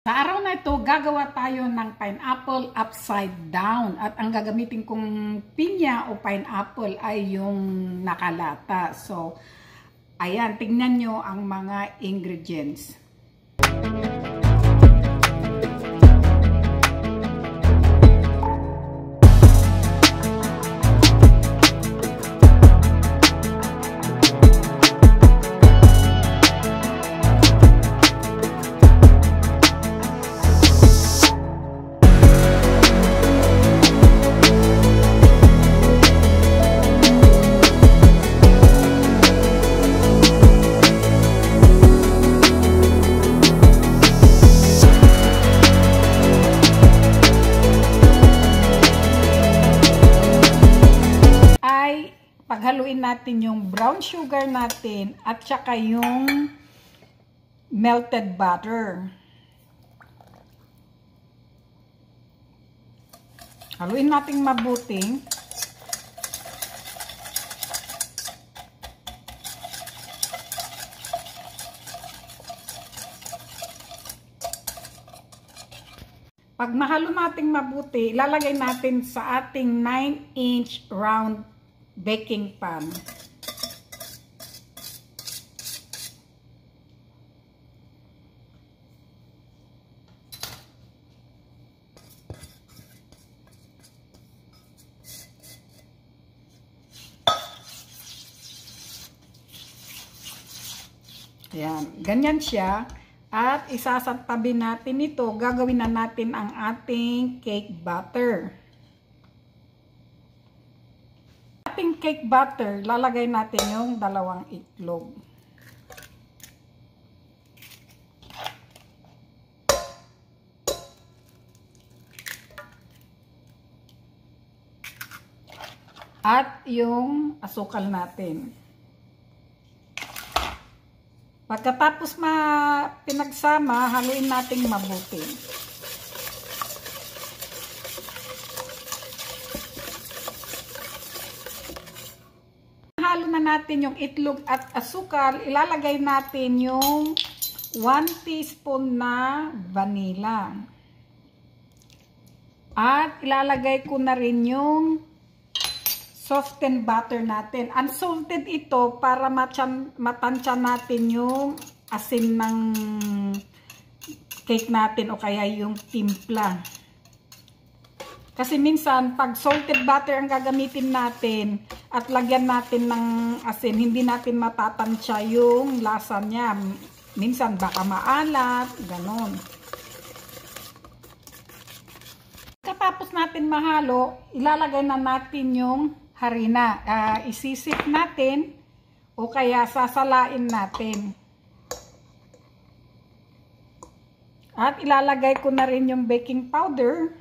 Sa araw na ito, gagawa tayo ng pineapple upside down. At ang gagamitin kong pinya o pineapple ay yung nakalata. So, ayan, tingnan nyo ang mga ingredients. Paghaluin natin yung brown sugar natin at saka yung melted butter. Haluin natin mabuti. Pag mahalo natin mabuti, ilalagay natin sa ating 9-inch round baking pan. Ayan, ganyan siya. At isasantabi natin ito, gagawin na natin ang ating cake butter. ating cake butter, lalagay natin yung dalawang itlog. At yung asukal natin. Pagkatapos ma pinagsama, haluin natin mabuti. Natin yung itlog at asukal, ilalagay natin yung 1 teaspoon na vanilla. At ilalagay ko na rin yung softened butter natin. Unsalted ito para matansya natin yung asin ng cake natin o kaya yung timpla. Kasi minsan, pag salted butter ang gagamitin natin at lagyan natin ng asin, hindi natin matatansya yung lasa niya. Minsan, baka maalat, ganon. Katapos natin mahalo, ilalagay na natin yung harina. Uh, isisip natin o kaya sasalain natin. At ilalagay ko na rin yung baking powder.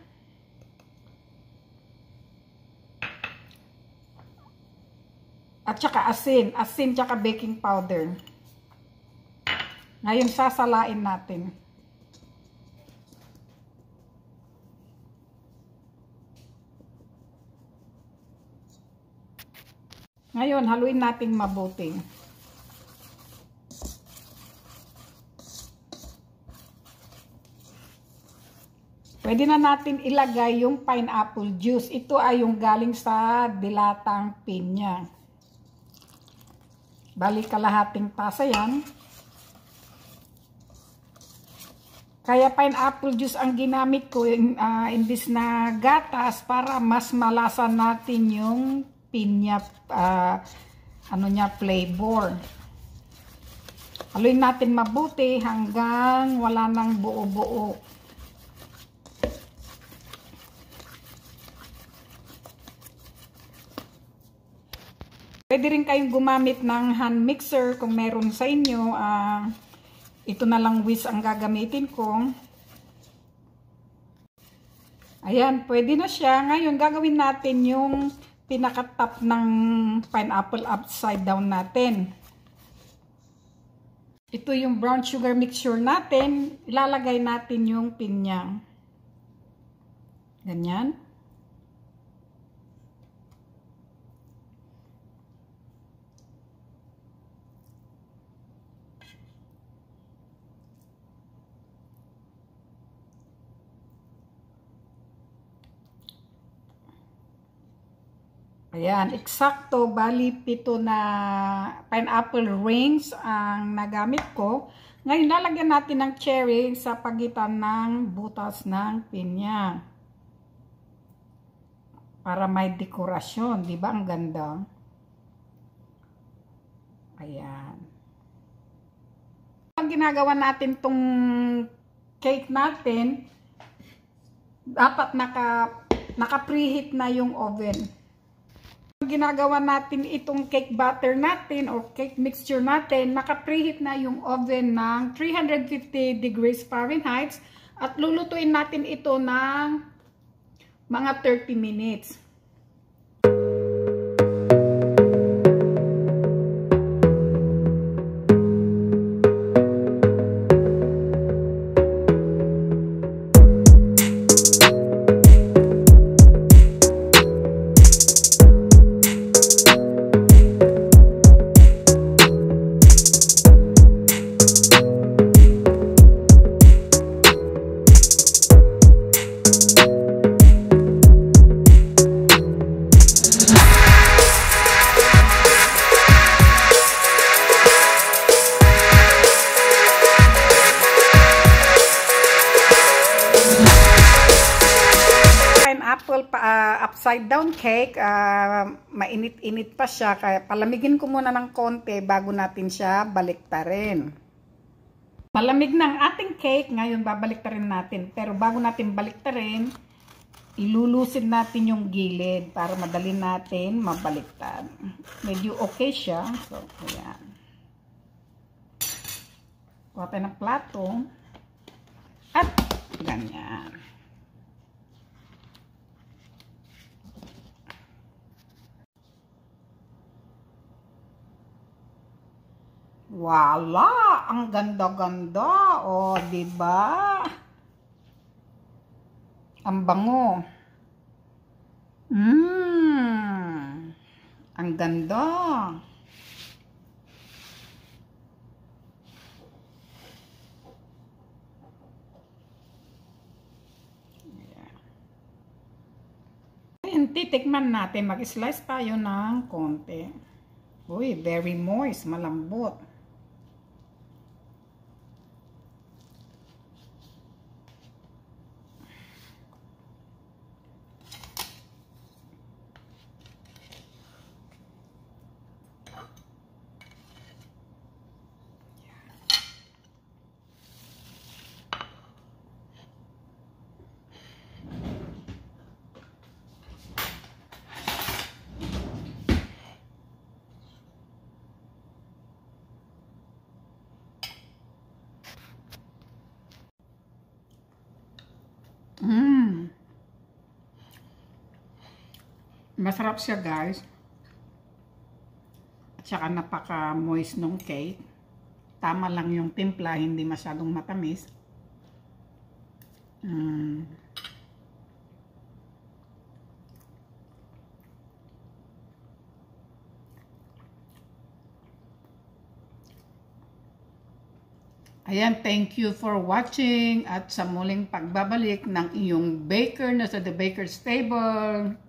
At saka asin. Asin tsaka baking powder. Ngayon sasalain natin. Ngayon, haluin natin mabuti. Pwede na natin ilagay yung pineapple juice. Ito ay yung galing sa dilatang pinya. Bali kalahating tasa yan. Kaya pineapple juice ang ginamit ko uh, imbis na gatas para mas malasa natin yung pinya uh, ano niya flavor. Haluin natin mabuti hanggang wala nang buo-buo. Pwede rin kayong gumamit ng hand mixer kung meron sa inyo. Uh, ito na lang whisk ang gagamitin ko. Ayan, pwede na siya. Ngayon, gagawin natin yung pinakatap ng pineapple upside down natin. Ito yung brown sugar mixture natin. Ilalagay natin yung pinya. Ganyan. Ayan, eksakto, bali pito na pineapple rings ang nagamit ko. Ngayon, lalagyan natin ng cherry sa pagitan ng butas ng pinya. Para may dekorasyon, di ba? Ang ganda. Ayan. Pag ginagawa natin tong cake natin, dapat naka, naka-preheat na yung oven ginagawa natin itong cake batter natin or cake mixture natin, naka-preheat na yung oven ng 350 degrees Fahrenheit at lulutuin natin ito ng mga 30 minutes. Pa, uh, upside down cake, uh, mainit-init pa siya. Kaya palamigin ko muna ng konti bago natin siya baliktarin. Malamig ng ating cake, ngayon babaliktarin natin. Pero bago natin baliktarin, ilulusin natin yung gilid para madali natin mabaliktad. Medyo okay siya. So, ayan. Kuha tayo ng plato. At ganyan. Wala! Ang ganda-ganda. O, oh, di ba? Ang bango. Mmm. Ang ganda. Ayan, titikman natin. Mag-slice tayo ng konti. Uy, very moist, malambot. Mmm. Masarap siya guys. At saka napaka-moist nung cake. Tama lang yung timpla, hindi masyadong matamis. Mmm. Ayan, thank you for watching at sa muling pagbabalik ng iyong baker na sa The Baker's Table.